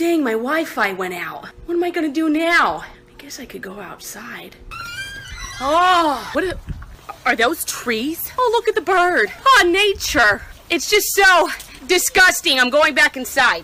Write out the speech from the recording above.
Dang, my Wi-Fi went out. What am I gonna do now? I guess I could go outside. Oh, what are, are those trees? Oh, look at the bird. Oh, nature. It's just so disgusting. I'm going back inside.